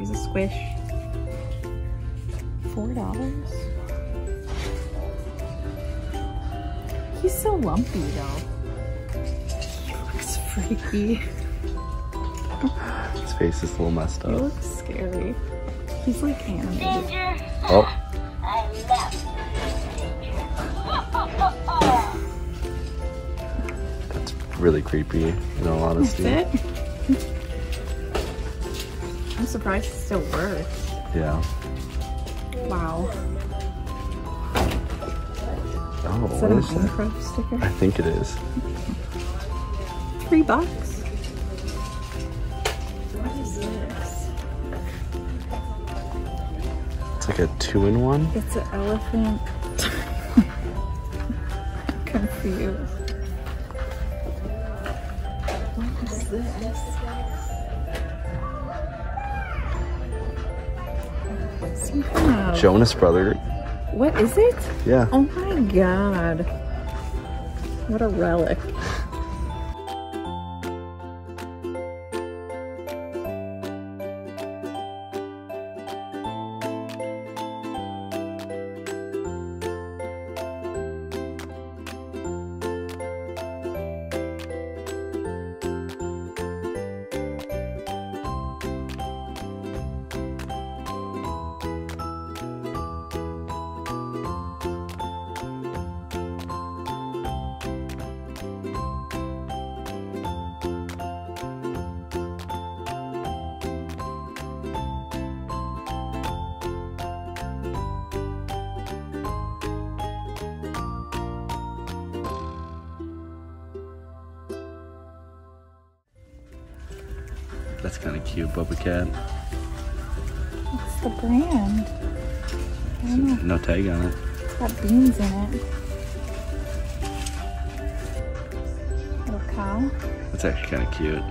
He's a squish. Four dollars. He's so lumpy though. He looks freaky. His face is a little messed up. He looks scary. He's like animated. Oh, I left. that's really creepy, in all honesty. That's it. I'm surprised it still works. Yeah. Wow. Oh, Is what that an is that? Minecraft sticker? I think it is. Three bucks. What is this? It's like a two-in-one. It's an elephant. Confused. What is this? Jonas Brother. What is it? Yeah. Oh my god. What a relic. That's kind of cute, Bubba Cat. What's the brand? I. No tag on it. It's got beans in it. Little cow. That's actually kind of cute.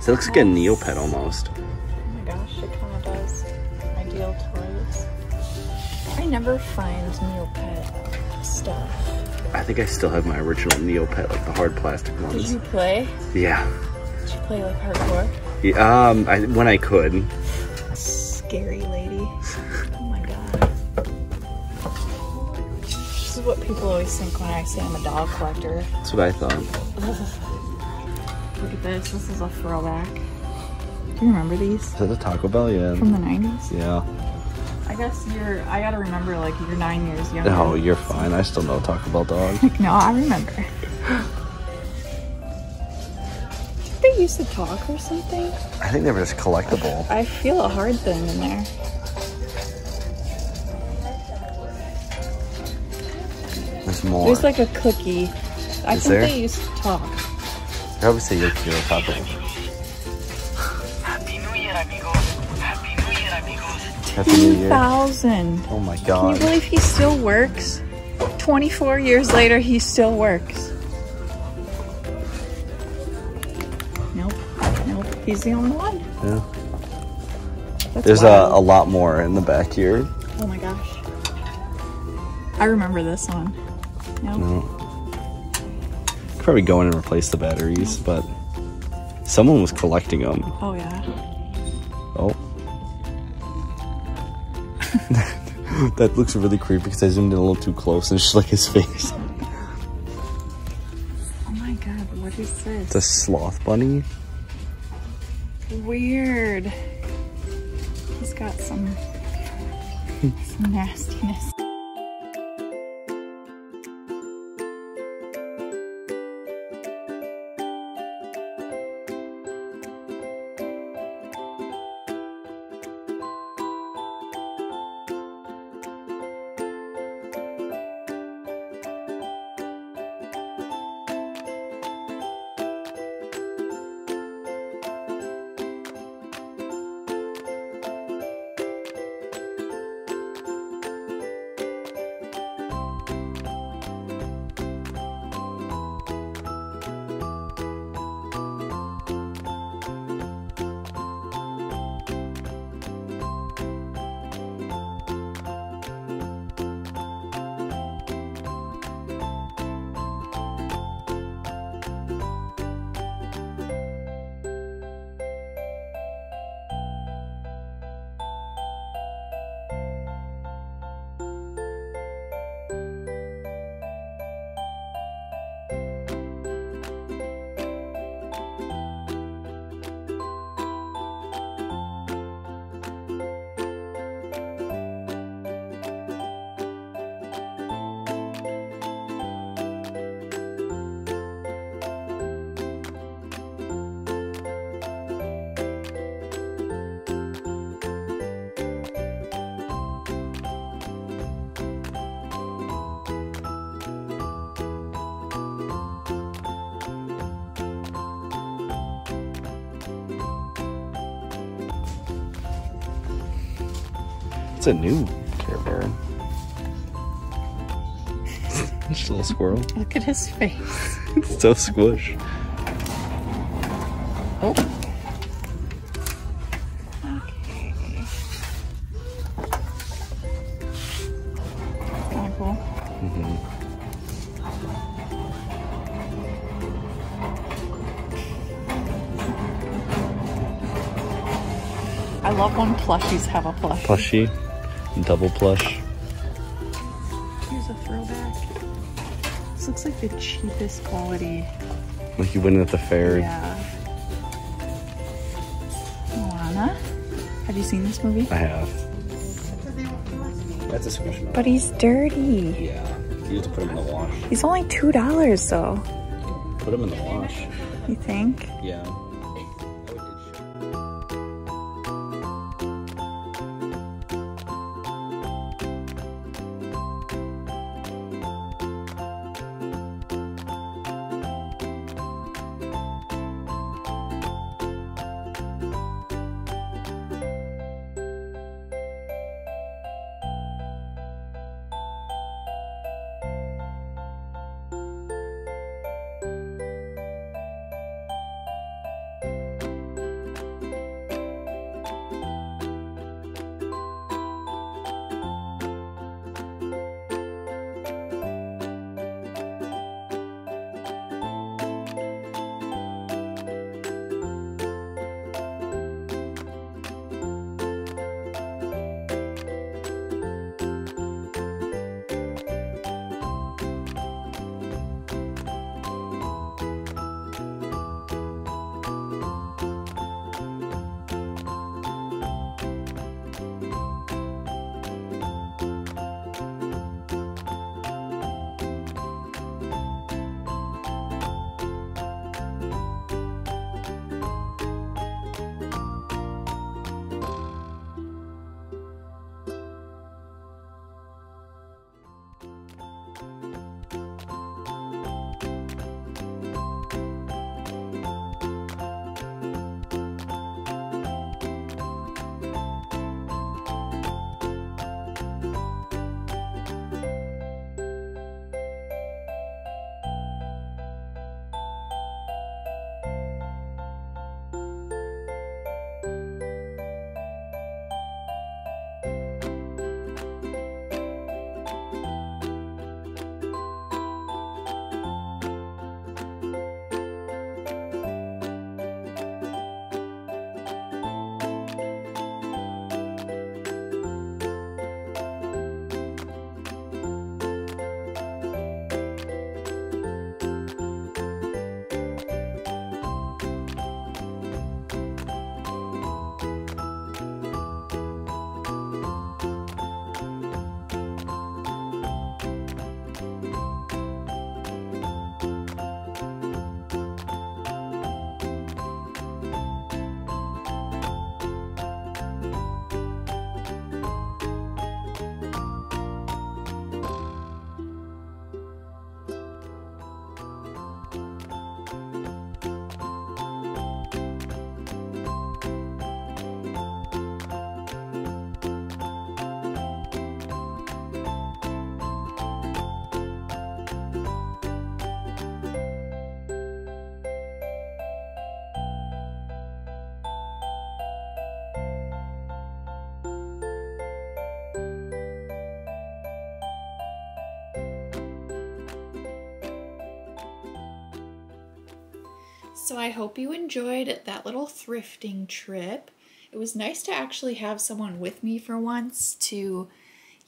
It looks like a Neopet almost. Oh my gosh, it kind of does. Ideal toys. I never find Neopet stuff. I think I still have my original Neopet, like the hard plastic ones. Did ones. you play? Yeah. Did you play like hardcore? yeah um, I, when I could. Scary lady. Oh my god. This is what people always think when I say I'm a dog collector. That's what I thought. Look at this. This is a throwback. Do you remember these Is that a Taco Bell? Yeah. from the 90s? Yeah. I guess you're, I gotta remember like you're nine years younger. No, you're fine. I still know Taco Bell dog. No, I remember. they used to talk or something. I think they were just collectible. I feel a hard thing in there. There's more. There's like a cookie. I Is think there? they used to talk. I would say Yo quiero Taco. Happy New Year, amigos. Happy New Year, amigos. Happy New Year. 2000. Oh my god. Can you believe he still works? 24 years later, he still works. He's the only one. Yeah. That's There's a, wild. a lot more in the back here. Oh my gosh. I remember this one. No. Could probably go in and replace the batteries, but someone was collecting them. Oh yeah. Oh. that looks really creepy because I zoomed in a little too close and it's just like his face. Oh my god, what is this? It's a sloth bunny. Weird. He's got some some nastiness. It's a new Care Bear. Just a little squirrel. Look at his face. It's so squish. Oh. Okay. Kind of cool. I love when plushies have a plush. Plushy. Double plush. Here's a throwback. This looks like the cheapest quality. Like you win at the fair. Yeah. Moana. Have you seen this movie? I have. That's a squishmallow. But he's dirty. Yeah. You have to put him in the wash. He's only two dollars though. Put him in the wash. You think? Yeah. So I hope you enjoyed that little thrifting trip. It was nice to actually have someone with me for once to,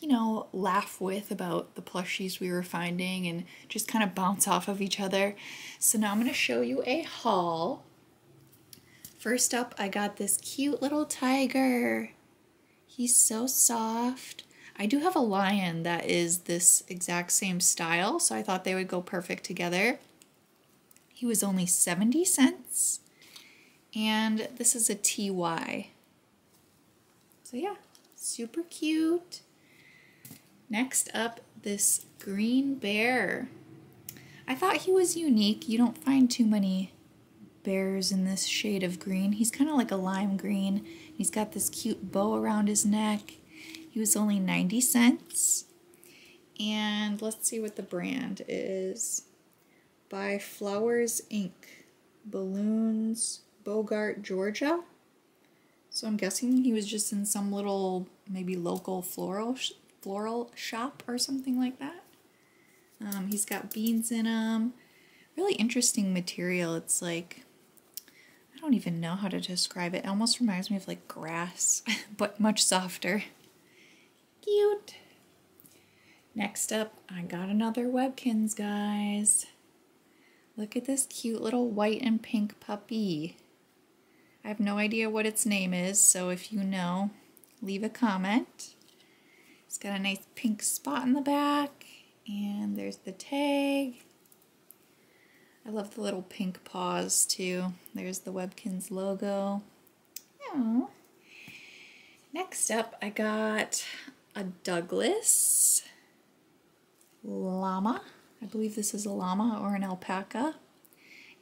you know, laugh with about the plushies we were finding and just kind of bounce off of each other. So now I'm going to show you a haul. First up, I got this cute little tiger. He's so soft. I do have a lion that is this exact same style, so I thought they would go perfect together. He was only 70 cents. And this is a TY. So yeah, super cute. Next up, this green bear. I thought he was unique. You don't find too many bears in this shade of green. He's kind of like a lime green. He's got this cute bow around his neck. He was only 90 cents. And let's see what the brand is. By Flowers Inc. Balloons, Bogart, Georgia. So I'm guessing he was just in some little, maybe local floral sh floral shop or something like that. Um, he's got beans in them. Really interesting material. It's like, I don't even know how to describe it. It almost reminds me of like grass, but much softer. Cute. Next up, I got another Webkinz, guys. Look at this cute little white and pink puppy. I have no idea what its name is, so if you know, leave a comment. It's got a nice pink spot in the back, and there's the tag. I love the little pink paws too. There's the Webkinz logo. Aww. Next up, I got a Douglas llama. I believe this is a llama or an alpaca.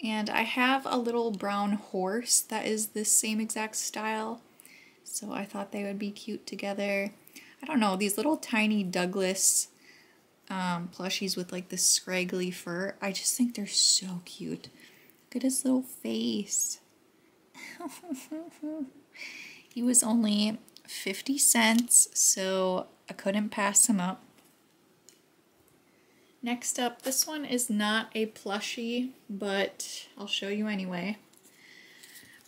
And I have a little brown horse that is this same exact style. So I thought they would be cute together. I don't know, these little tiny Douglas um, plushies with like this scraggly fur, I just think they're so cute. Look at his little face. he was only 50 cents, so I couldn't pass him up. Next up, this one is not a plushie, but I'll show you anyway.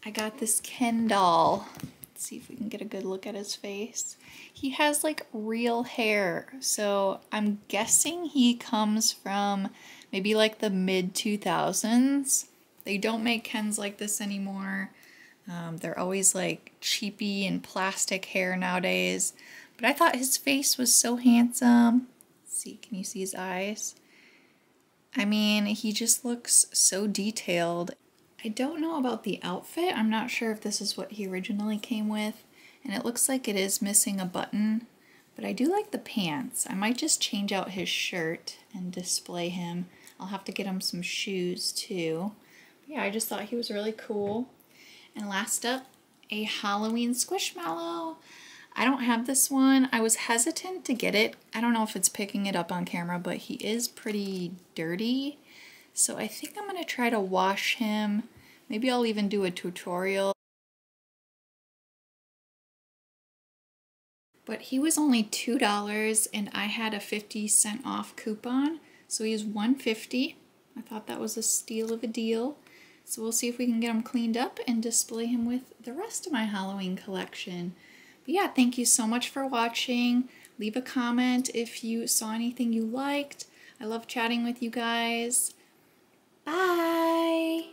I got this Ken doll. Let's see if we can get a good look at his face. He has like real hair, so I'm guessing he comes from maybe like the mid 2000s. They don't make Kens like this anymore. Um, they're always like cheapy and plastic hair nowadays. But I thought his face was so handsome see, can you see his eyes? I mean, he just looks so detailed. I don't know about the outfit. I'm not sure if this is what he originally came with. And it looks like it is missing a button. But I do like the pants. I might just change out his shirt and display him. I'll have to get him some shoes too. But yeah, I just thought he was really cool. And last up, a Halloween Squishmallow. I don't have this one. I was hesitant to get it. I don't know if it's picking it up on camera, but he is pretty dirty. So I think I'm going to try to wash him. Maybe I'll even do a tutorial. But he was only $2 and I had a 50 cent off coupon. So he's 150 I thought that was a steal of a deal. So we'll see if we can get him cleaned up and display him with the rest of my Halloween collection. But yeah, thank you so much for watching. Leave a comment if you saw anything you liked. I love chatting with you guys. Bye!